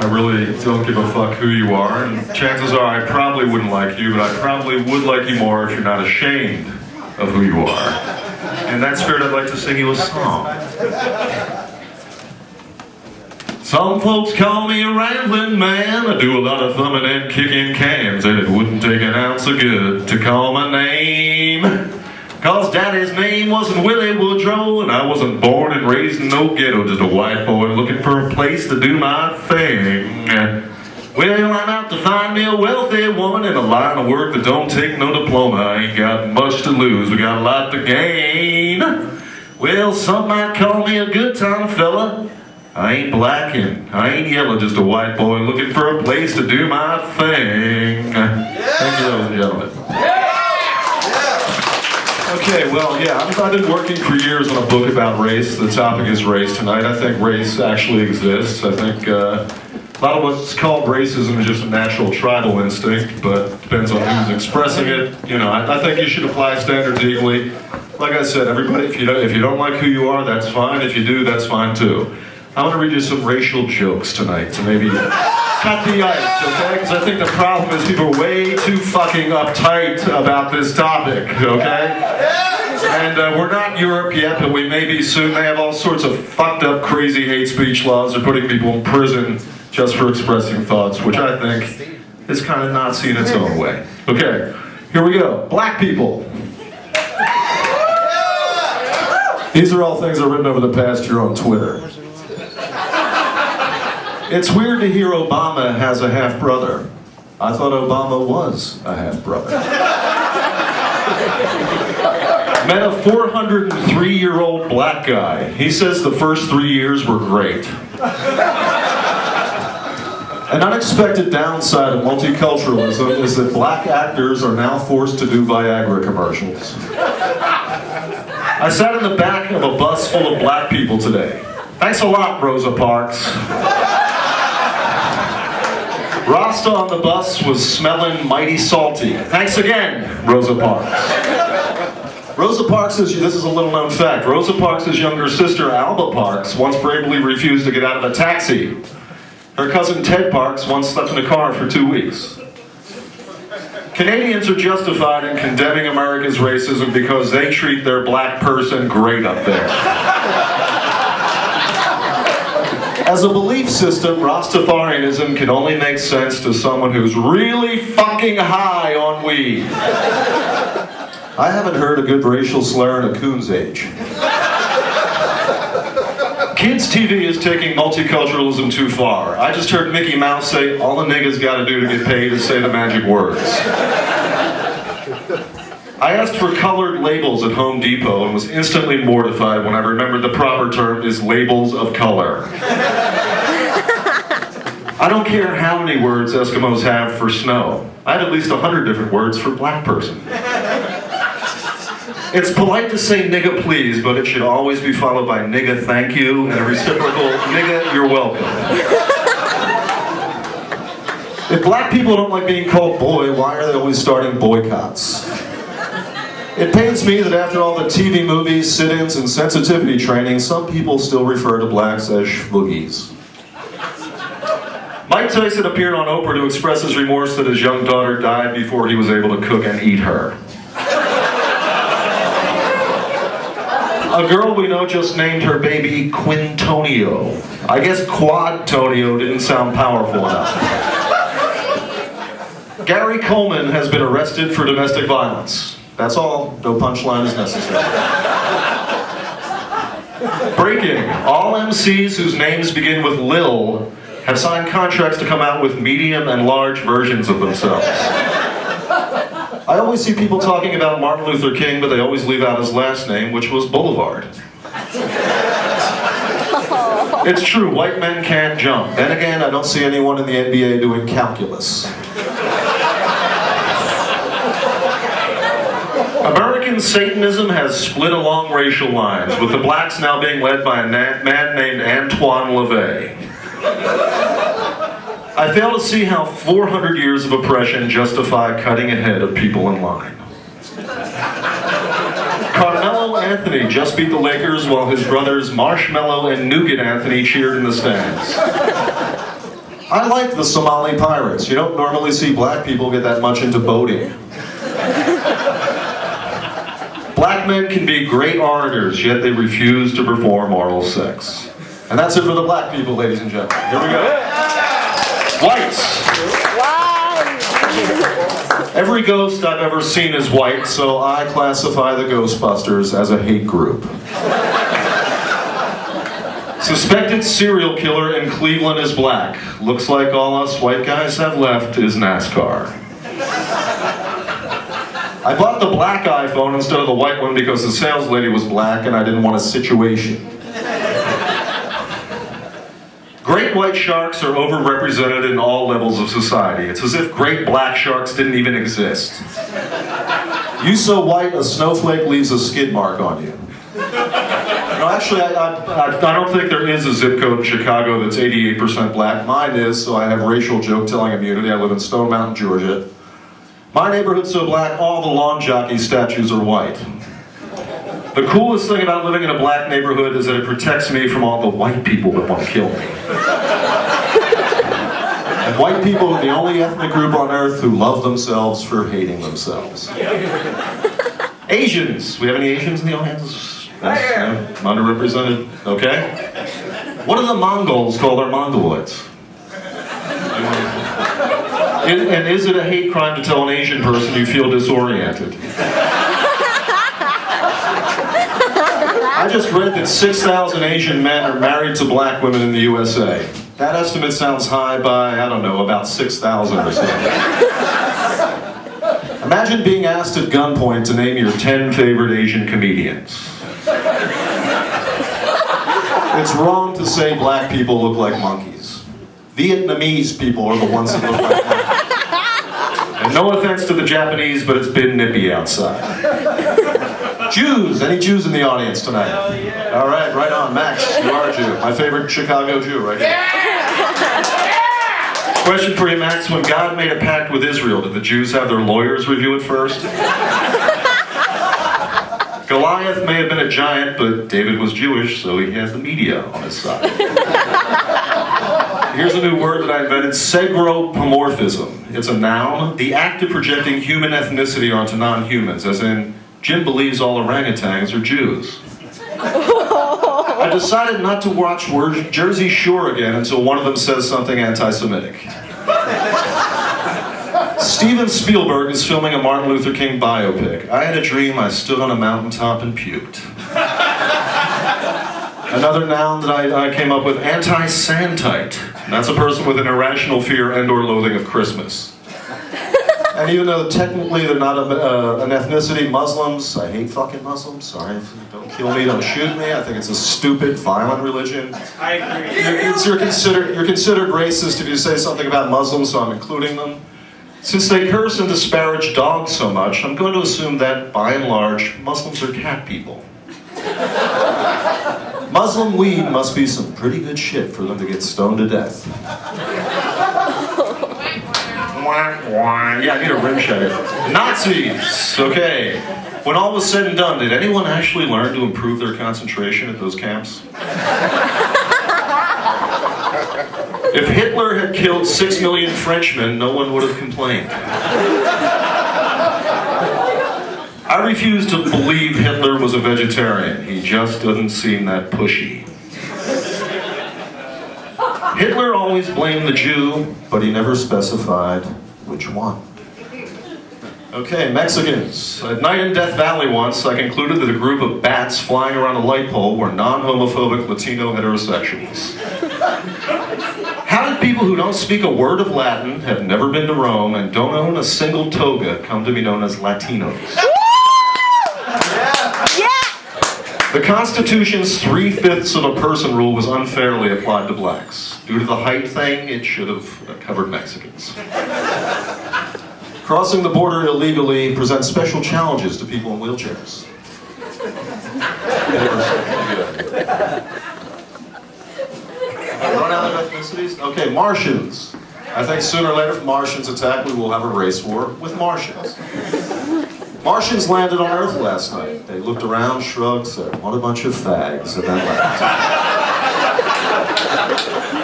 I really don't give a fuck who you are, and chances are I probably wouldn't like you, but I probably would like you more if you're not ashamed of who you are. In that spirit, I'd like to sing you a song. Some folks call me a rambling man. I do a lot of thumbing and kicking cans, and it wouldn't take an ounce of good to call my name. Cause daddy's name wasn't Willie Woodrow, and I wasn't born and raised in no ghetto, just a white boy looking for a place to do my thing. Well, I'm out to find me a wealthy woman in a line of work that don't take no diploma. I ain't got much to lose, we got a lot to gain. Well, some might call me a good time fella. I ain't black and I ain't yellow, just a white boy looking for a place to do my thing. Thank you, ladies and gentlemen. Okay, well, yeah, I've, I've been working for years on a book about race. The topic is race tonight. I think race actually exists. I think uh, a lot of what's called racism is just a natural tribal instinct, but depends on who's expressing it. You know, I, I think you should apply standards equally. Like I said, everybody, if you don't, if you don't like who you are, that's fine. If you do, that's fine too. I want to read you some racial jokes tonight to maybe cut the ice, okay? Because I think the problem is people are way too fucking uptight about this topic, okay? And uh, we're not Europe yet, but we may be soon. They have all sorts of fucked up, crazy hate speech laws. They're putting people in prison just for expressing thoughts, which I think is kind of Nazi in its own way. Okay, here we go. Black people. These are all things I've written over the past year on Twitter. It's weird to hear Obama has a half brother. I thought Obama was a half brother. Met a 403 year old black guy. He says the first three years were great. An unexpected downside of multiculturalism is that black actors are now forced to do Viagra commercials. I sat in the back of a bus full of black people today. Thanks a lot, Rosa Parks. Rasta on the bus was smelling mighty salty. Thanks again, Rosa Parks. Rosa Parks is, this is a little known fact, Rosa Parks' younger sister, Alba Parks, once bravely refused to get out of a taxi. Her cousin Ted Parks once slept in a car for two weeks. Canadians are justified in condemning America's racism because they treat their black person great up there. As a belief system, Rastafarianism can only make sense to someone who's really fucking high on weed. I haven't heard a good racial slur in a coon's age. Kids TV is taking multiculturalism too far. I just heard Mickey Mouse say all the niggas gotta do to get paid is say the magic words. I asked for colored labels at Home Depot and was instantly mortified when I remembered the proper term is labels of color. I don't care how many words Eskimos have for snow. I had at least a hundred different words for black person. It's polite to say nigga please, but it should always be followed by nigga thank you and a reciprocal nigga you're welcome. If black people don't like being called boy, why are they always starting boycotts? It pains me that after all the TV movies, sit-ins, and sensitivity training, some people still refer to blacks as schmoogies. Mike Tyson appeared on Oprah to express his remorse that his young daughter died before he was able to cook and eat her. A girl we know just named her baby Quintonio. I guess Quadtonio didn't sound powerful enough. Gary Coleman has been arrested for domestic violence. That's all. No punchline is necessary. Breaking. All MCs whose names begin with Lil have signed contracts to come out with medium and large versions of themselves. I always see people talking about Martin Luther King, but they always leave out his last name, which was Boulevard. It's true, white men can't jump. Then again, I don't see anyone in the NBA doing calculus. American Satanism has split along racial lines, with the blacks now being led by a man named Antoine LaVey. I fail to see how 400 years of oppression justify cutting ahead of people in line. Carmelo Anthony just beat the Lakers while his brothers Marshmello and Nougat Anthony cheered in the stands. I like the Somali pirates. You don't normally see black people get that much into boating. Black men can be great orators, yet they refuse to perform oral sex. And that's it for the black people, ladies and gentlemen. Here we go. Whites. Every ghost I've ever seen is white, so I classify the Ghostbusters as a hate group. Suspected serial killer in Cleveland is black. Looks like all us white guys have left is NASCAR. I bought the black iPhone instead of the white one because the sales lady was black and I didn't want a situation. Great white sharks are overrepresented in all levels of society. It's as if great black sharks didn't even exist. You so white, a snowflake leaves a skid mark on you. No, actually, I, I, I, don't think there is a zip code in Chicago that's 88% black. Mine is, so I have racial joke-telling immunity. I live in Stone Mountain, Georgia. My neighborhood's so black, all the lawn jockey statues are white. The coolest thing about living in a black neighborhood is that it protects me from all the white people that want to kill me. and white people are the only ethnic group on earth who love themselves for hating themselves. Asians. We have any Asians in the audience? Yes, underrepresented. Okay. What do the Mongols call their Mongoloids? And is it a hate crime to tell an Asian person you feel disoriented? I just read that 6,000 Asian men are married to black women in the USA. That estimate sounds high by, I don't know, about 6,000 or so. Imagine being asked at gunpoint to name your 10 favorite Asian comedians. It's wrong to say black people look like monkeys. Vietnamese people are the ones that look like monkeys. No offense to the Japanese, but it's been nippy outside. Jews, any Jews in the audience tonight? Yeah. All right, right on. Max, you are a Jew. My favorite Chicago Jew right here. Yeah. Question for you, Max. When God made a pact with Israel, did the Jews have their lawyers review it first? Goliath may have been a giant, but David was Jewish, so he has the media on his side. Here's a new word that I invented, segropomorphism. It's a noun, the act of projecting human ethnicity onto non-humans, as in, Jim believes all orangutans are Jews. I decided not to watch Jersey Shore again until one of them says something anti-Semitic. Steven Spielberg is filming a Martin Luther King biopic. I had a dream I stood on a mountaintop and puked. Another noun that I, I came up with, anti-santite. That's a person with an irrational fear and or loathing of Christmas. And even though technically they're not a, uh, an ethnicity, Muslims, I hate fucking Muslims, sorry, don't kill me, don't shoot me, I think it's a stupid, violent religion. I agree. You're, you're, considered, you're considered racist if you say something about Muslims, so I'm including them. Since they curse and disparage dogs so much, I'm going to assume that, by and large, Muslims are cat people. Muslim weed must be some pretty good shit for them to get stoned to death. yeah, I need a rim shot Nazis! Okay. When all was said and done, did anyone actually learn to improve their concentration at those camps? If Hitler had killed six million Frenchmen, no one would have complained. I refuse to believe Hitler was a vegetarian. He just doesn't seem that pushy. Hitler always blamed the Jew, but he never specified which one. Okay, Mexicans. At night in Death Valley once, I concluded that a group of bats flying around a light pole were non-homophobic Latino heterosexuals. How did people who don't speak a word of Latin, have never been to Rome, and don't own a single toga come to be known as Latinos? The Constitution's three-fifths of a person rule was unfairly applied to blacks. Due to the height thing, it should have covered Mexicans. Crossing the border illegally presents special challenges to people in wheelchairs. Okay, Martians. I think sooner or later, if Martians attack, we will have a race war with Martians. Martians landed on Earth last night. They looked around, shrugged, said, what a bunch of fags, and then left.